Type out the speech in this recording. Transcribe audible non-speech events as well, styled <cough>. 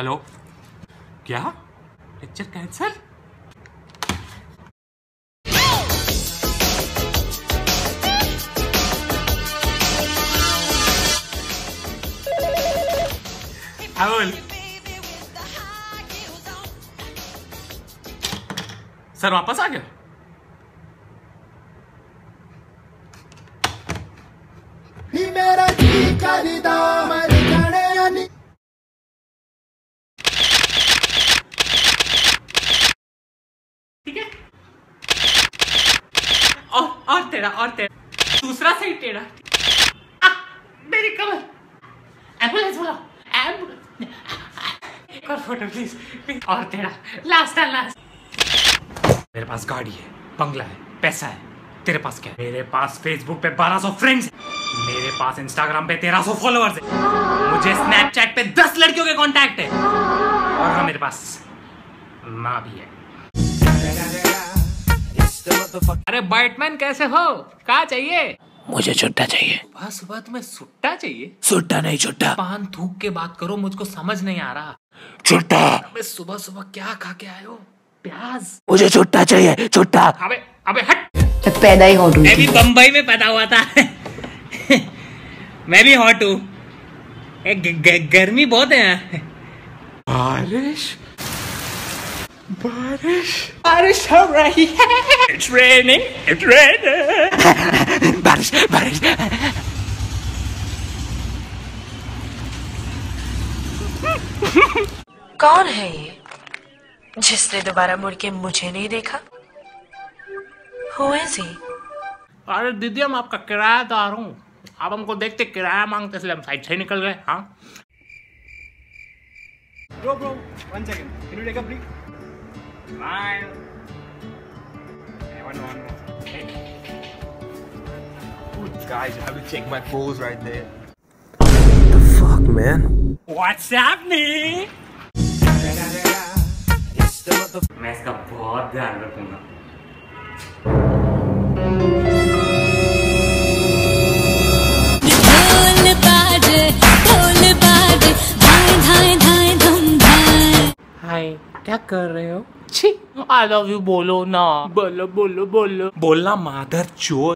Hello. क्या? Lecture cancel? Sir वापस आ गया मेरा जी करीदा और तेरा और तेरा। दूसरा सही टेढ़ा। मेरी कमर। एंबुलेंस बुलाओ एंबुलेंस एक और फ़ोटो प्लीज़ प्लीज़ और तेरा। लास्ट एंड लास्ट मेरे पास गाड़ी है, बंगला है, पैसा है। तेरे पास क्या मेरे पास फेसबुक पे 1200 फ्रेंड्स हैं। मेरे पास इंस्टाग्राम पे 1300 फॉलोअर्स है। मुझे स्नैपचैट पे 10 लड़कियों के कांटेक्ट है। और हाँ मेरे पास माँ भी है। अरे बैटमैन कैसे हो? कहा चाहिए? मुझे छुट्टा चाहिए। सुबह सुबह तुम्हें सुट्टा चाहिए? सुट्टा नहीं छुट्टा। पान थूक के बात करो मुझको समझ नहीं आ रहा। छुट्टा। अबे सुबह सुबह क्या खा के आए हो? प्याज। मुझे छुट्टा चाहिए छुट्टा। अबे अबे हट। मैं पैदा ही हॉट हुई मैं भी बम्बई में पैदा हुआ था। मैं भी हॉट हूँ। गर्मी बहुत है। बारिश? बारिश बारिश हो रही है It's raining, it's raining. <laughs> बारिश बारिश कौन है ये जिसने दोबारा मुड़ के मुझे नहीं देखा Who is he? अरे दीदी हम आपका किरायादार हूँ आप हमको देखते किराया मांगते इसलिए हम साइड से निकल गए हाँ Bro, bro, one second. Can you take a break? Smile. Hey, one more, one more. Hey. Dude, guys, you have to check my pose right there. fuck man What's happening? मैं इसका बहुत ध्यान रखूंगा क्या कर रहे हो? छी आई लव यू बोलो ना। बोलो बोलो बोलो। बोलना माधर चोर।